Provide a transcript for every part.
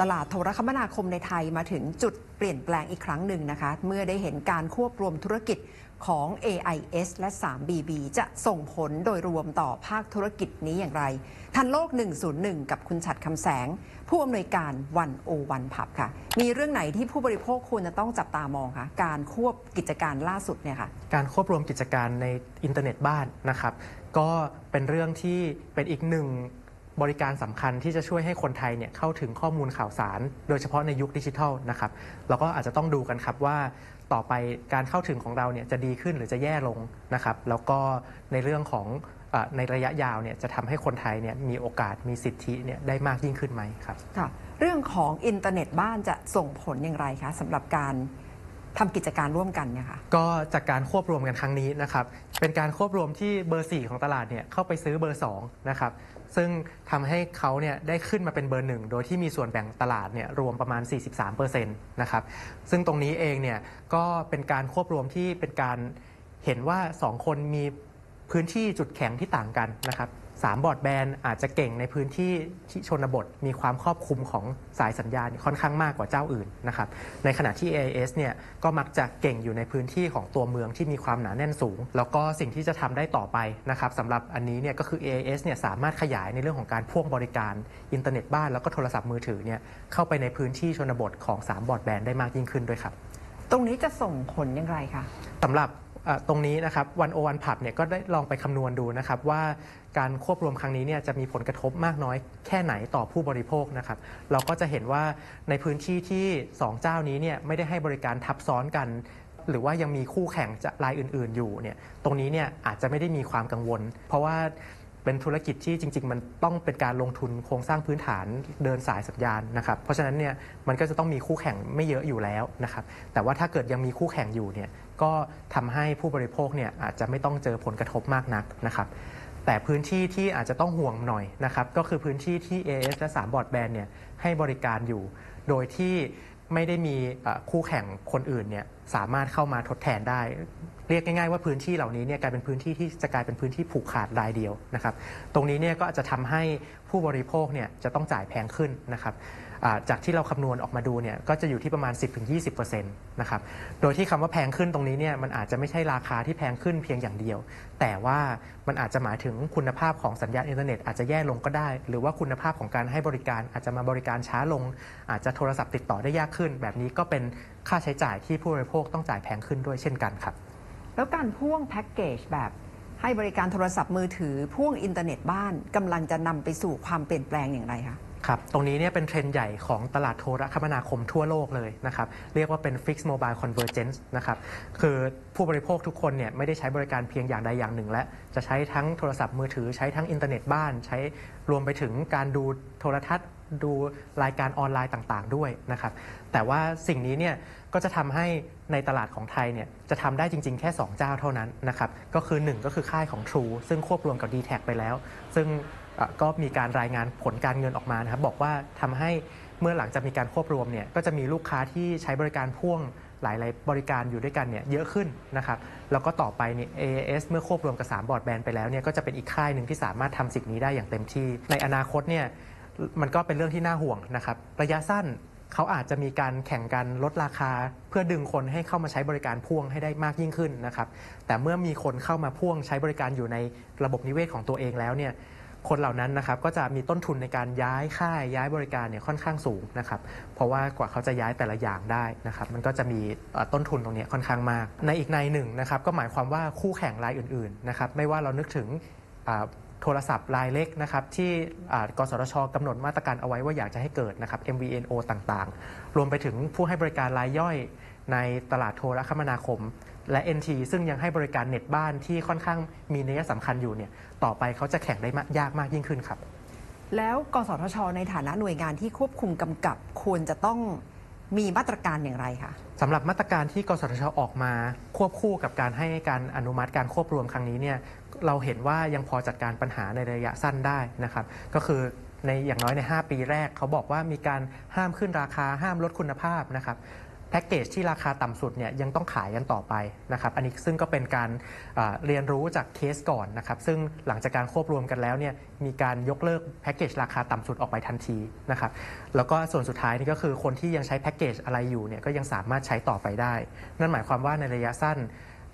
ตลาดโทรคมนาคมในไทยมาถึงจุดเปลี่ยนแปลงอีกครั้งหนึ่งนะคะ เมื่อได้เห็นการควบรวมธุรกิจของ AIS และ 3BB จะส่งผลโดยรวมต่อภาคธุรกิจนี้อย่างไร ทันโลก 101 กับคุณฉัดคำแสง ผู้อำนวยการวันโอวันพับค่ะ มีเรื่องไหนที่ผู้บริโภคควรจะต้องจับตามองคะการควบกิจการล่าสุดเนี่ยค่ะการควบรวมกิจการในอินเทอร์เน็ตบ้านนะครับ ก็เป็นเรื่องที่เป็นอีกหนึ่ง บริการสำคัญที่จะช่วยให้คนไทยเนี่ยเข้าถึงข้อมูลข่าวสาร โดยเฉพาะในยุคดิจิทัลนะครับเราก็อาจจะต้องดูกันครับว่าต่อไปการเข้าถึงของเราเนี่ยจะดีขึ้นหรือจะแย่ลงนะครับแล้วก็ในเรื่องของอในระยะยาวเนี่ยจะทำให้คนไทยเนี่ยมีโอกาสมีสิทธิเนี่ยได้มากยิ่งขึ้นไหมครับค่ะเรื่องของอินเทอร์เน็ตบ้านจะส่งผลอย่างไรคะสำหรับการ ทำกิจการร่วมกันเนี่ยค่ะ ก็จากการควบรวมกันครั้งนี้นะครับเป็นการควบรวมที่เบอร์ 4 ของตลาดเนี่ยเข้าไปซื้อเบอร์2นะครับซึ่งทำให้เขาเนี่ยได้ขึ้นมาเป็นเบอร์หนึ่งโดยที่มีส่วนแบ่งตลาดเนี่ยรวมประมาณ 43%นะครับซึ่งตรงนี้เองเนี่ยก็เป็นการควบรวมที่เป็นการเห็นว่า 2 คนมีพื้นที่จุดแข็งที่ต่างกันนะครับ สามบอร์ดแบนด์อาจจะเก่งในพื้นที่ที่ชนบท มีความครอบคลุมของสายสัญญาณค่อนข้างมากกว่าเจ้าอื่นนะครับในขณะที่ AIS เนี่ยก็มักจะเก่งอยู่ในพื้นที่ของตัวเมืองที่มีความหนาแน่นสูง แล้วก็สิ่งที่จะทำได้ต่อไปนะครับสำหรับอันนี้เนี่ยก็คือ AIS เนี่ยสามารถขยายในเรื่องของการพ่วงบริการอินเทอร์เน็ตบ้านแล้วก็โทรศัพท์มือถือเนี่ยเข้าไปในพื้นที่ชนบทของ 3 บอร์ดแบนด์ได้มากยิ่งขึ้นด้วยครับ ตรงนี้จะส่งผลอย่างไรคะสำหรับเอ่อ ตรงนี้นะครับวันโอวันผับเนี่ยก็ได้ลองไปคำนวณดูนะครับว่าการควบรวมครั้งนี้เนี่ยจะมีผลกระทบมากน้อยแค่ไหนต่อผู้บริโภคนะครับเราก็จะเห็นว่าในพื้นที่ที่ 2 เจ้านี้เนี่ยไม่ได้ให้บริการทับซ้อนกัน หรือว่ายังมีคู่แข่งจะรายอื่น ๆ อยู่เนี่ยตรงนี้เนี่ยอาจจะไม่ได้มีความกังวล เพราะว่า เป็นธุรกิจที่จริง ๆ มันต้องเป็นการลงทุนโครงสร้างพื้นฐานเดินสายสัญญาณนะครับ เพราะฉะนั้นเนี่ยมันก็จะต้องมีคู่แข่งไม่เยอะอยู่แล้วนะครับ แต่ว่าถ้าเกิดยังมีคู่แข่งอยู่เนี่ยก็ทำให้ผู้บริโภคเนี่ยอาจจะไม่ต้องเจอผลกระทบมากนักนะครับ แต่พื้นที่ที่อาจจะต้องห่วงหน่อยนะครับก็คือพื้นที่ที่ AS และ3บอร์ดแบนเนี่ยให้บริการอยู่ โดยที่ไม่ได้มีคู่แข่งคนอื่นเนี่ยสามารถเข้ามาทดแทนได้ เรียกง่ายๆว่าพื้นที่เหล่านี้เนี่ยกลายเป็นพื้นที่ที่จะกลายเป็นพื้นที่ผูกขาดรายเดียวนะครับ ตรงนี้เนี่ยก็อาจจะทำให้ผู้บริโภคเนี่ยจะต้องจ่ายแพงขึ้นนะครับจากที่เราคำนวณออกมาดูเนี่ยก็จะอยู่ที่ประมาณ 10-20%นะครับ โดยที่คำว่าแพงขึ้นตรงนี้เนี่ยมันอาจจะไม่ใช่ราคาที่แพงขึ้นเพียงอย่างเดียว แต่ว่ามันอาจจะหมายถึงคุณภาพของสัญญาณอินเทอร์เน็ตอาจจะแย่ลงก็ได้ หรือว่าคุณภาพของการให้บริการอาจจะมาบริการช้าลง อาจจะโทรศัพท์ติดต่อได้ยากขึ้น แบบนี้ก็เป็น ค่าใช้จ่ายที่ผู้บริโภคต้องจ่ายแพงขึ้นด้วยเช่นกันครับ แล้วการพ่วงแพ็กเกจแบบให้บริการโทรศัพท์มือถือพ่วงอินเทอร์เน็ตบ้านกำลังจะนำไปสู่ความเปลี่ยนแปลงอย่างไรคะครับ ตรงนี้เนี่ยเป็นเทรนด์ใหญ่ของตลาดโทรคมนาคมทั่วโลกเลยนะครับ เรียกว่าเป็น Fixed Mobile Convergence นะครับ คือผู้บริโภคทุกคนเนี่ยไม่ได้ใช้บริการเพียงอย่างใดอย่างหนึ่ง และจะใช้ทั้งโทรศัพท์มือถือ ใช้ทั้งอินเทอร์เน็ตบ้าน ใช้รวมไปถึงการดูโทรทัศน์ ดูรายการออนไลน์ต่างๆ ด้วยนะครับ แต่ว่าสิ่งนี้เนี่ยก็จะทำให้ในตลาดของไทยเนี่ยจะทำได้จริง ๆ แค่ 2 เจ้าเท่านั้นนะครับ ก็คือ 1 ก็คือค่ายของ True ซึ่งควบรวมกับ d t แทไปแล้ว ซึ่งก็มีการรายงานผลการเงินออกมานะครับ บอกว่าทำให้เมื่อหลังจากมีการควบรวมเนี่ยก็จะมีลูกค้าที่ใช้บริการพ่วงหลาย ๆ บริการอยู่ด้วยกันเนี่ยเยอะขึ้นนะครับ แล้วก็ต่อไปเนี่ย AAS เมื่อควบรวมกับ 3 บอร์ดแบนด์ไปแล้วเนี่ยก็จะเป็นอีกค่ายหนึ่งที่สามารถทำสิ่งนี้ได้อย่างเต็มที่ ในอนาคตเนี่ย มันก็เป็นเรื่องที่น่าห่วงนะครับ ระยะสั้นเขาอาจจะมีการแข่งกันลดราคา เพื่อดึงคนให้เข้ามาใช้บริการพ่วงให้ได้มากยิ่งขึ้นนะครับ แต่เมื่อมีคนเข้ามาพ่วงใช้บริการอยู่ในระบบนิเวศของตัวเองแล้วเนี่ยคนเหล่านั้นนะครับก็จะมีต้นทุนในการย้ายค่ายย้ายบริการเนี่ยค่อนข้างสูงนะครับเพราะว่ากว่าเขาจะย้ายแต่ละอย่างได้นะครับมันก็จะมีต้นทุนตรงนี้ค่อนข้างมาก ในอีกในหนึ่งนะครับก็หมายความว่าคู่แข่งรายอื่นๆนะครับไม่ว่าเรานึกถึง โทรศัพท์รายเล็กนะครับที่กสทชกำหนดมาตรการเอาไว้ว่าอยากจะให้เกิดนะครับ MVNO ต่างๆ รวมไปถึงผู้ให้บริการรายย่อยในตลาดโทรคมนาคม และ NT ซึ่งยังให้บริการเน็ตบ้านที่ค่อนข้างมีนัยสำคัญอยู่เนี่ยต่อไปเขาจะแข่งได้ยากมากยิ่งขึ้นครับ แล้วกสทช ในฐานะหน่วยงานที่ควบคุมกำกับควรจะต้อง มีมาตรการอย่างไรคะสำหรับมาตรการที่กสทชออกมา ควบคู่กับการให้การอนุมัติการควบรวมครั้งนี้เนี่ยเราเห็นว่ายังพอจัดการปัญหาในระยะสั้นได้นะครับก็คือในอย่างน้อยใน 5 ปีแรก เขาบอกว่ามีการห้ามขึ้นราคาห้ามลดคุณภาพนะครับ พ็กเกจที่ราคาต่ำสุดเนี่ยยังต้องขายกันต่อไปนะครับอันนี้ซึ่งก็เป็นการเรียนรู้จากเคสก่อนนะครับซึ่งหลังจากการควบรวมกันแล้วเนี่ยมีการยกเลิกแพ็กเกจราคาต่ำสุดออกไปทันทีนะครับแล้วก็ส่วนสุดท้ายนี่ก็คือคนที่ยังใช้แพ็กเกจอะไรอยู่เนี่ยก็ยังสามารถใช้ต่อไปได้ นั่นหมายความว่าในระยะสั้น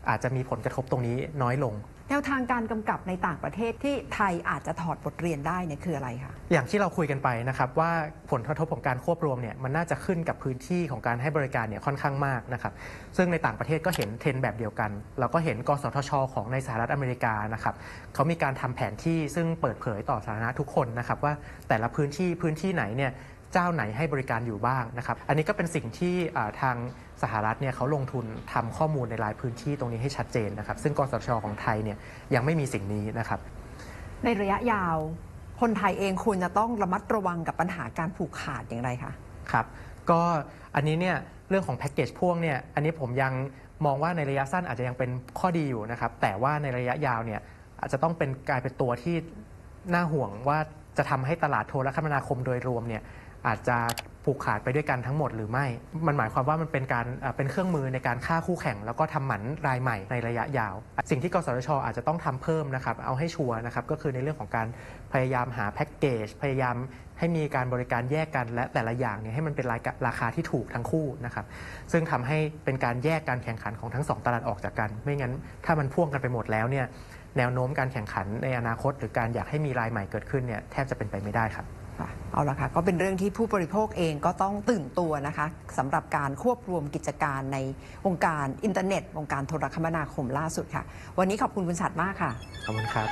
อาจจะมีผลกระทบตรงนี้น้อยลง แนวทางการกำกับในต่างประเทศที่ไทยอาจจะถอดบทเรียนได้เนี่ยคืออะไรคะอย่างที่เราคุยกันไปนะครับว่าผลกระทบของการควบรวมเนี่ยมันน่าจะขึ้นกับพื้นที่ของการให้บริการเนี่ยค่อนข้างมากนะครับซึ่งในต่างประเทศก็เห็นเทรนแบบเดียวกันเราก็เห็นกสทช ของในสหรัฐอเมริกานะครับเขามีการทำแผนที่ซึ่งเปิดเผยต่อสาธารณะทุกคนนะครับว่าแต่ละพื้นที่พื้นที่ไหนเนี่ย เจ้าไหนให้บริการอยู่บ้างนะครับ อันนี้ก็เป็นสิ่งที่อ่าทางสหรัฐเนี่ยเขาลงทุนทำข้อมูลในรายพื้นที่ตรงนี้ให้ชัดเจนนะครับ ซึ่งกสทชของไทยเนี่ยยังไม่มีสิ่งนี้นะครับ ในระยะยาวคนไทยเองควรจะต้องระมัดระวังกับปัญหาการผูกขาดอย่างไรคะครับ ก็อันนี้เนี่ยเรื่องของแพ็กเกจพ่วงเนี่ยอันนี้ผมยังมองว่าในระยะสั้นอาจจะยังเป็นข้อดีอยู่นะครับ แต่ว่าในระยะยาวเนี่ยอาจจะต้องเป็นกลายเป็นตัวที่น่าห่วงว่าจะทำให้ตลาดโทรคมนาคมโดยรวมเนี่ย อาจจะผูกขาดไปด้วยกันทั้งหมดหรือไม่ มันหมายความว่ามันเป็นการเป็นเครื่องมือในการฆ่าคู่แข่ง แล้วก็ทำหมันรายใหม่ในระยะยาว สิ่งที่กสทชอาจจะต้องทำเพิ่มนะครับ เอาให้ชัวร์นะครับ ก็คือในเรื่องของการพยายามหาแพ็กเกจ พยายามให้มีการบริการแยกกัน และแต่ละอย่างเนี่ยให้มันเป็นรายราคาที่ถูกทั้งคู่นะครับ ซึ่งทำให้เป็นการแยกการแข่งขันของทั้งสองตลาดออกจากกัน ไม่งั้นถ้ามันพ่วงกันไปหมดแล้วเนี่ยแนวโน้มการแข่งขันในอนาคต หรือการอยากให้มีรายใหม่เกิดขึ้นเนี่ยแทบจะเป็นไปไม่ได้ครับ ค่ะเอาละค่ะก็เป็นเรื่องที่ผู้บริโภคเองก็ต้องตื่นตัวนะคะสำหรับการควบรวมกิจการในวงการอินเทอร์เน็ต วงการโทรคมนาคมล่าสุดค่ะ วันนี้ขอบคุณคุณชัดมากค่ะ ขอบคุณครับ